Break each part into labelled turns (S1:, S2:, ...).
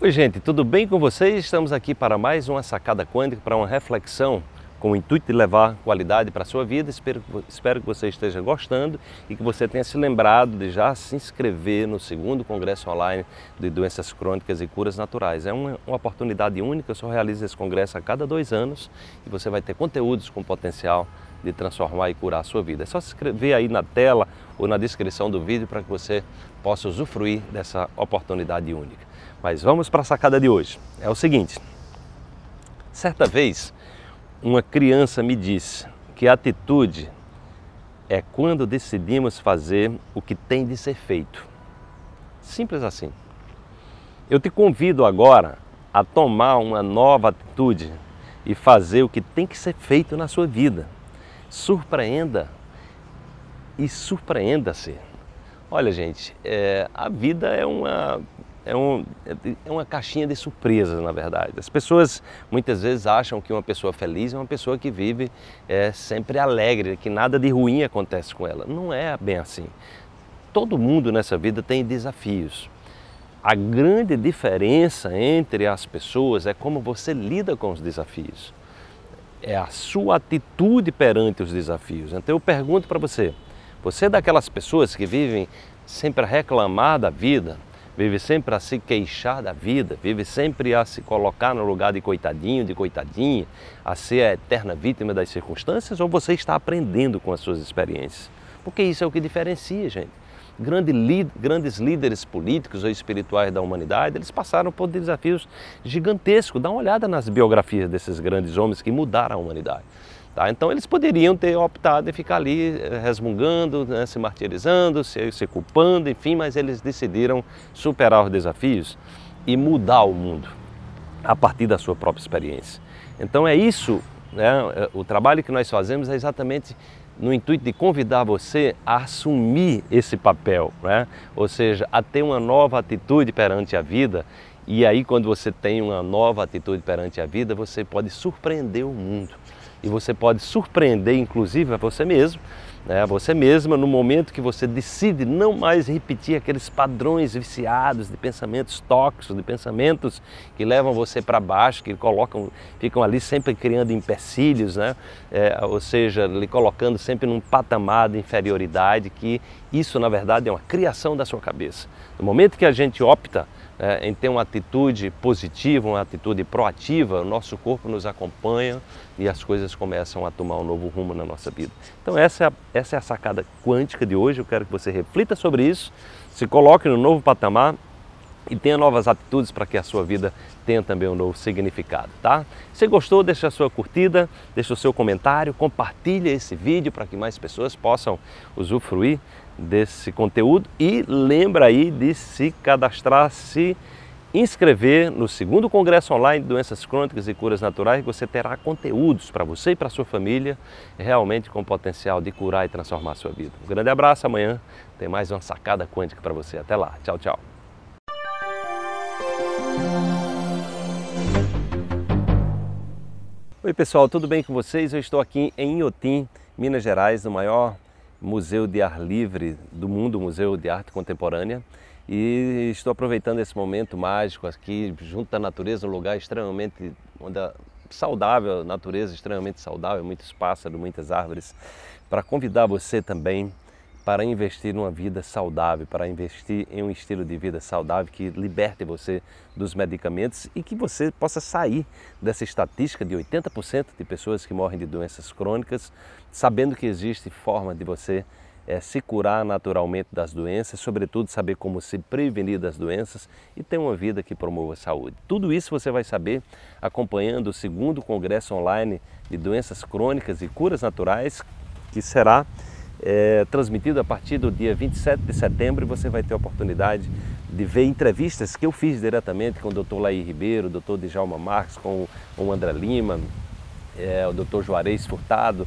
S1: Oi gente, tudo bem com vocês? Estamos aqui para mais uma sacada quântica, para uma reflexão com o intuito de levar qualidade para a sua vida. Espero, espero que você esteja gostando e que você tenha se lembrado de já se inscrever no segundo Congresso Online de Doenças Crônicas e Curas Naturais. É uma, uma oportunidade única, eu só realizo esse congresso a cada dois anos e você vai ter conteúdos com potencial de transformar e curar a sua vida. É só se inscrever aí na tela ou na descrição do vídeo para que você possa usufruir dessa oportunidade única. Mas vamos para a sacada de hoje. É o seguinte: certa vez uma criança me disse que a atitude é quando decidimos fazer o que tem de ser feito. Simples assim. Eu te convido agora a tomar uma nova atitude e fazer o que tem que ser feito na sua vida. Surpreenda e surpreenda-se. Olha, gente, é, a vida é uma é, um, é uma caixinha de surpresas, na verdade. As pessoas muitas vezes acham que uma pessoa feliz é uma pessoa que vive é, sempre alegre, que nada de ruim acontece com ela. Não é bem assim. Todo mundo nessa vida tem desafios. A grande diferença entre as pessoas é como você lida com os desafios. É a sua atitude perante os desafios. Então eu pergunto para você: você é daquelas pessoas que vivem sempre a reclamar da vida, vive sempre a se queixar da vida, vive sempre a se colocar no lugar de coitadinho, de coitadinha, a ser a eterna vítima das circunstâncias, ou você está aprendendo com as suas experiências? Porque isso é o que diferencia, gente. Grande, grandes líderes políticos ou espirituais da humanidade, eles passaram por desafios gigantescos. Dá uma olhada nas biografias desses grandes homens que mudaram a humanidade. Tá? Então eles poderiam ter optado em ficar ali eh, resmungando, né, se martirizando, se, se culpando, enfim, mas eles decidiram superar os desafios e mudar o mundo a partir da sua própria experiência. Então é isso, né, é, o trabalho que nós fazemos é exatamente no intuito de convidar você a assumir esse papel, né? ou seja, a ter uma nova atitude perante a vida. E aí, quando você tem uma nova atitude perante a vida, você pode surpreender o mundo e você pode surpreender, inclusive, a você mesmo, né, a você mesma, no momento que você decide não mais repetir aqueles padrões viciados de pensamentos tóxicos, de pensamentos que levam você para baixo, que colocam, ficam ali sempre criando empecilhos, né? É, ou seja, lhe colocando sempre num patamar de inferioridade, que isso, na verdade, é uma criação da sua cabeça. No momento que a gente opta é, em ter uma atitude positiva, uma atitude proativa, o nosso corpo nos acompanha e as coisas começam a tomar um novo rumo na nossa vida. Então essa é a, essa é a sacada quântica de hoje, eu quero que você reflita sobre isso, se coloque no novo patamar e tenha novas atitudes para que a sua vida tenha também um novo significado, tá? Se gostou, deixa a sua curtida, deixa o seu comentário, compartilha esse vídeo para que mais pessoas possam usufruir desse conteúdo e lembra aí de se cadastrar, se inscrever no segundo Congresso Online de Doenças Crônicas e Curas Naturais, você terá conteúdos para você e para sua família, realmente com potencial de curar e transformar a sua vida. Um grande abraço, amanhã tem mais uma sacada quântica para você. Até lá, tchau, tchau. Oi pessoal, tudo bem com vocês? Eu estou aqui em Inhotim, Minas Gerais, no maior museu de ar livre do mundo, Museu de Arte Contemporânea. E estou aproveitando esse momento mágico aqui, junto da natureza, um lugar extremamente onde a saudável, natureza extremamente saudável, muitos pássaros, muitas árvores, para convidar você também para investir numa vida saudável, para investir em um estilo de vida saudável que liberte você dos medicamentos e que você possa sair dessa estatística de 80% de pessoas que morrem de doenças crônicas, sabendo que existe forma de você é, se curar naturalmente das doenças, sobretudo saber como se prevenir das doenças e ter uma vida que promova a saúde. Tudo isso você vai saber acompanhando o segundo Congresso Online de Doenças Crônicas e Curas Naturais, que será é, transmitido a partir do dia 27 de setembro e você vai ter a oportunidade de ver entrevistas que eu fiz diretamente com o Dr. Laí Ribeiro, o Dr. Djalma Marques, com o André Lima, é, o Dr. Juarez Furtado,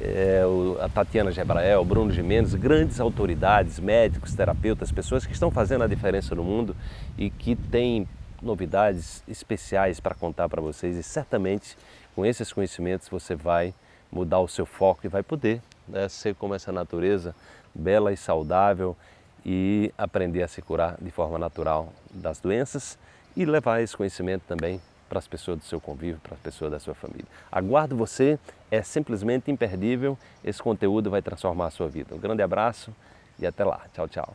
S1: é, a Tatiana Gebrael, o Bruno Gimenez, grandes autoridades, médicos, terapeutas, pessoas que estão fazendo a diferença no mundo e que têm novidades especiais para contar para vocês e certamente com esses conhecimentos você vai mudar o seu foco e vai poder né, ser como essa natureza bela e saudável e aprender a se curar de forma natural das doenças e levar esse conhecimento também para as pessoas do seu convívio, para as pessoas da sua família. Aguardo você, é simplesmente imperdível. Esse conteúdo vai transformar a sua vida. Um grande abraço e até lá. Tchau, tchau.